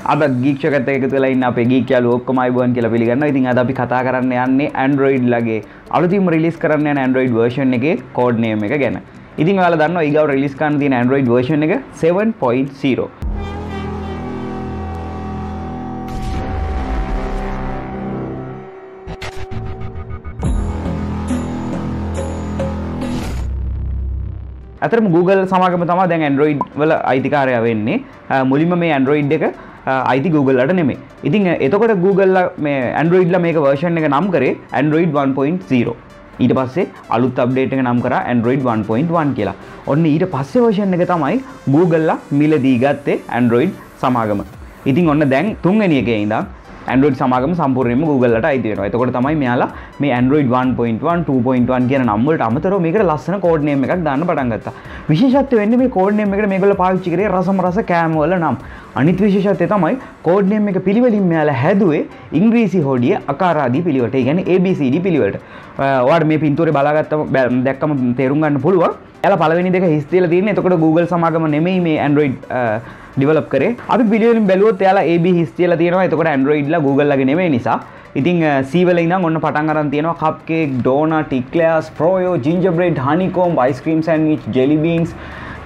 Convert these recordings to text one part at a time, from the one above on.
අද ගීක්ෂකත් එකතු වෙලා ඉන්න අපේ ගීක් යාළුවෝ ඔක්කොම අයබෝන් කියලා පිළිගන්නවා. ඉතින් අද අපි කතා කරන්න යන්නේ Android ලගේ අලුතින්ම රිලීස් කරන්න යන Android version එකේ code name එක ගැන. ඉතින් ඔයාලා දන්නවා ඊගව රිලීස් කරන්න තියෙන Android version එක 7.0. ඇතරම Google සමාගම තමා දැන් Android වල අයිතිකාරය වෙන්නේ මුලින්ම මේ Android එක අයිති Googleලට නෙමේ ඉතින් එතකොට Google මේ Androidල මේක වර්ෂන් එක නම් කරේ Android 1.0 ඊට පස්සේ අලුත් අප්ඩේට් එක නම් කර Android 1.1 කියලා. ඔන්න ඊට පස්සේ වර්ෂන් එක තමයි Googleලා මිලදී ගත්තේ Android සමාගම. ඉතින් ඔන්න දැන් තුන්වෙනි එකේ ඉඳන් Android සමාගම සම්පූර්ණයෙන්ම Googleලට අයිති වෙනවා. එතකොට තමයි මෙයාලා මේ Android 1.1 2.1 කියන නම් වලට අමතරව මේකට ලස්සන කෝඩ් නේම් එකක් දාන්න පටන් ගත්තා. විශේෂත්වය වෙන්නේ මේ කෝඩ් නේම් එකට මේගොල්ලෝ පාවිච්චි කරේ රසම රස කෑම වල නම්. අනිත් විශේෂත්වය තමයි කෝඩ් නේම් එක පිළිවෙලින් මෙයාලා හැදුවේ ඉංග්‍රීසි හොඩිය අකාරාදී පිළිවෙලට. ඒ කියන්නේ ABCD පිළිවෙලට. ඔයාලට මේ පින්තූරේ බලාගත්තම දැක්කම තේරුම් ගන්න පුළුවන්. එයාලා පළවෙනි දෙක හිස් තියලා තියෙන්නේ. එතකොට Google සමාගම නෙමෙයි මේ Android ඩිවලප් කරේ. අපි පිළිවෙලින් බැලුවොත් එයාලා AB හිස් තියලා තියෙනවා. එතකොට Androidලා Google ලගේ නෙමෙයි නිසා. ඉතින් C වල ඉඳන් ඔන්න පටන් අරන් තියෙනවා cupcake donut eclairs froyo ginger honeycomb ice cream sandwich jelly beans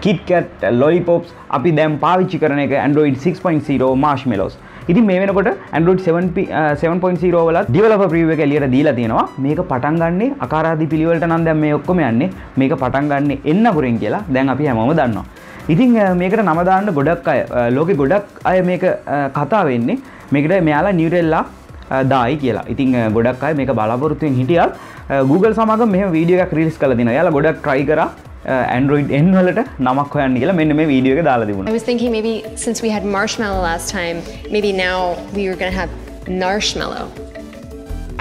KitKat lollipops අපි දැම් පාවිච්චි කරන එක Android 6.0 මාර්ශ්මෙලෝස් ඉතින් මේ වෙනකොට Android 7.0 වල ඩිවලොපර් ප්‍රිවිව් එක එළියට දීලා තියෙනවා. මේක පටන් ගන්නේ අකාරාදී පිළිවෙලට නම් දැන් මේ ඔක්කොම යන්නේ. මේක පටන් ගන්නේ එන්න පුරෙන් කියලා දැන් අපි හැමෝම දන්නවා. ඉතින් uh, මේකට නමදාන්න ගොඩක් අය uh, ලෝක ගොඩක් අය මේක uh, කතා වෙන්නේ. මේකට මෙයාලා නිවරෙල්ලා දායි කියලා. ඉතින් ගොඩක් අය මේක බලාපොරොත්තුවෙන් හිටියත් Google සමග මෙම වීඩියෝ එකක් රිලිස් කළ දින යාලා ගොඩක් ට්‍රයි කරා. Android N වලට නමක් හොයන්න කියලා මෙන්න මේ වීඩියෝ එක දාලා තිබුණා. I was thinking maybe since we had marshmallow last time, maybe now we were gonna have marshmallow.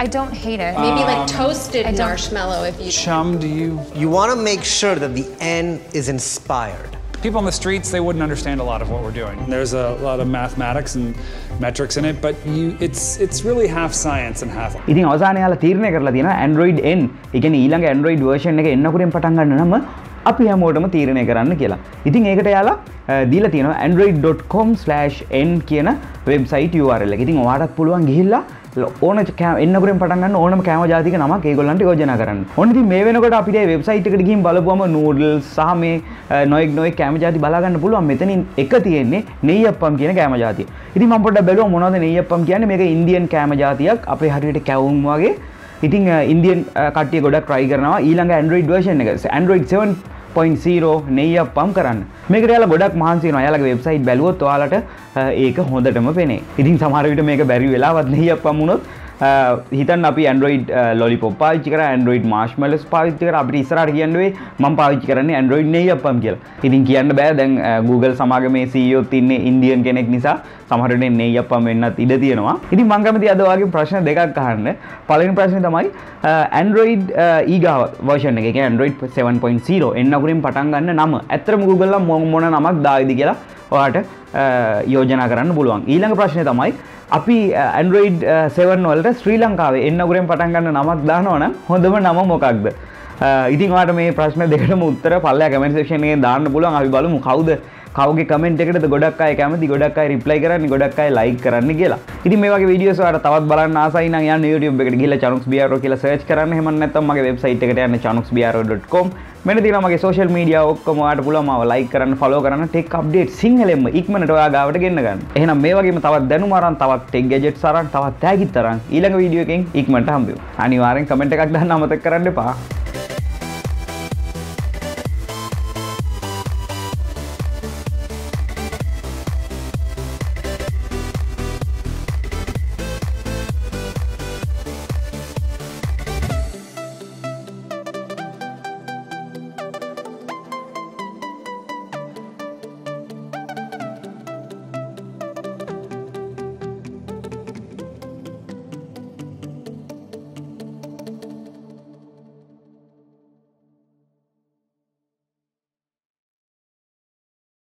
I don't hate it. Maybe like toasted I don't- marshmallow if you. Chum, do you? You want to make sure that the N is inspired. People on the streets, they wouldn't understand a lot of what we're doing. There's a lot of mathematics and metrics in it, but you, it's it's really half science and half. ඉතින් අවසානය යාලා තීරණය කරලා තියෙනවා Android N ඒ කියන්නේ ඊළඟ Android version එක එන්නකුරින් පටන් ගන්න නම් අපි හැමෝටම තීරණය කරන්න කියලා. ඉතින් ඒකට යාලා දීලා තියෙන ඇන්ඩරයි.com/n කියන වෙබ්සයිට URL එක. ඉතින් ඔයාටත් පුළුවන් ගිහිල්ලා ඕන එන්නකරෙන් පටන්න ඕනම කෑම ජාතික නම ඒගොල්ලන්ට යෝජන කරන්න. ඕනති මේ වෙනකට අපිට වෙබ්සයිට් එකට ගිහින් බලපුවම නූඩල් සහ මේ නොයෙක් නොයෙක් කෑම ජාති බලාගන්න පුළුවන්. මෙතනින් එක තියෙන්නේ නෙయ్యප්පම් කියන කෑම ජාතිය. ඉතින් මම පොඩ්ඩක් බැලුවා මොනවද නෙయ్యප්පම් කියන්නේ? මේක ඉන්දියන් කෑම ජාතියක්. අපේ හරියට කැවුම් වගේ ඉතිං ඉන්දියන් කටය ගොඩක් ට්‍රයි කරනවා. ඊළඟ ඇන්ඩරෝයිඩ් වර්ෂන් එක. ඇන්ඩරෝයිඩ් 7.0 නෙය පම් කරන්න. මේක යාලා ගොඩක් මහන්සින අයාලගේ වෙබ්සයිට් බැලුවොත් යාලට ඒක හොඳටම පෙනේ. ඉතින් සමහරවිට මේක බැරි වෙලාවත් නෙය පමුණොත් හිතන් අපි ඇන්ඩරෝයිඩ් ලොලිපො පාච්චි කර ඇන්ඩරෝයිඩ් මාශ්මලස් පාවිච්චිකර අපි ඉස්රට කියන්නුවේ ම පාවිච්චි කරන්න ඇන්ඩරෝයිඩ් නේ අපම් කියල. ඉතින් කියන්න බෑ දැන් Google සමාගමේ සීයෝ තින්නේ ඉන්දියන් කෙනෙක් නිසා. සමහරනේ නේ අපම් වෙන්නත් ඉඩ තියෙනවා. ඉතින් මංගමති අදවාගේ ප්‍රශ්න දෙකක් අහන්න. පලින් ප්‍රශ්න තමයි ඇන්ඩරෝයිඩ් ඊගාව වර්ෂණ එක. ඇන්ඩරෝයිඩ් 7.0 එන්නකුරින් පටන් ගන්න නම. ඇතරම Googleල මො මොන නමක් දායිදි කියලා ඔයාට යෝජනා කරන්න පුළුවන් ඊළඟ ප්‍රශ්නේ තමයි අපි අ, Android අ, 7 වලට ශ්‍රී ලංකාවේ එන්නකුරෙන් පටන් ගන්න නමක් දානවා නම් හොඳම නම මොකක්ද අ, ඉතින් ඔයාට මේ ප්‍රශ්න දෙකටම උත්තර පල්ලෙහා කමෙන්ට් සෙක්ෂන් එකෙන් දාන්න පුළුවන් අපි බලමු කවුද කවගේ කමෙන්ට් එකටද ගොඩක් අය කැමති ගොඩක් අය රිප්ලයි කරන්නේ ගොඩක් අය ලයික් කරන්න කියලා. ඉතින් මේ වගේ වීඩියෝස් ඔයාලට තවත් බලන්න ආසයි නම් යන්න YouTube එකට ගිහලා channels BRO කියලා search කරන්න. එහෙම නැත්නම් මගේ website එකට යන්න channelsbro.com. මෙන්න තියෙනවා මගේ social media ඔක්කොම ඔයාලට පුළුවන් මාව like කරන්න, follow කරන්න, tech update සිංහලෙන්ම ඉක්මනට ඔයා ගාවට ගෙන්න ගන්න. එහෙනම් මේ වගේම තවත් දැනුම අරන් තවත් tech gadgets අරන් තවත් තෑගිත් අරන් ඊළඟ වීඩියෝ එකෙන් ඉක්මනට හම්බෙමු. අනිවාර්යෙන් comment එකක් දාන්න අමතක කරන්න එපා.